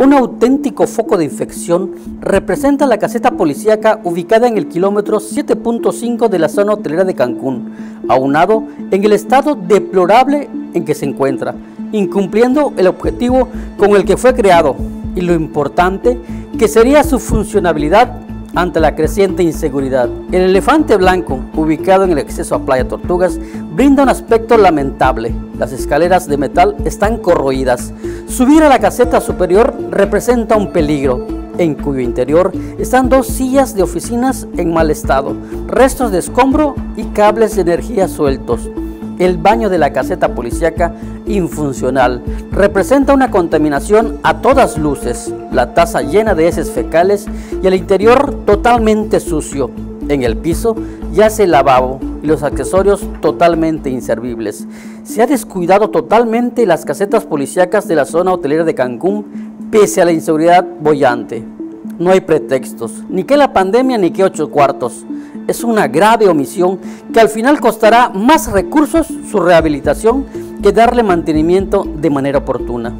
Un auténtico foco de infección representa la caseta policíaca ubicada en el kilómetro 7.5 de la zona hotelera de Cancún, aunado en el estado deplorable en que se encuentra, incumpliendo el objetivo con el que fue creado y lo importante que sería su funcionabilidad ante la creciente inseguridad. El elefante blanco, ubicado en el acceso a Playa Tortugas, brinda un aspecto lamentable. Las escaleras de metal están corroídas. Subir a la caseta superior representa un peligro, en cuyo interior están dos sillas de oficinas en mal estado, restos de escombro y cables de energía sueltos. El baño de la caseta policíaca infuncional representa una contaminación a todas luces, la taza llena de heces fecales y el interior totalmente sucio. En el piso yace el lavabo y los accesorios totalmente inservibles. Se ha descuidado totalmente las casetas policíacas de la zona hotelera de Cancún pese a la inseguridad bollante. No hay pretextos, ni que la pandemia ni que ocho cuartos es una grave omisión que al final costará más recursos su rehabilitación que darle mantenimiento de manera oportuna.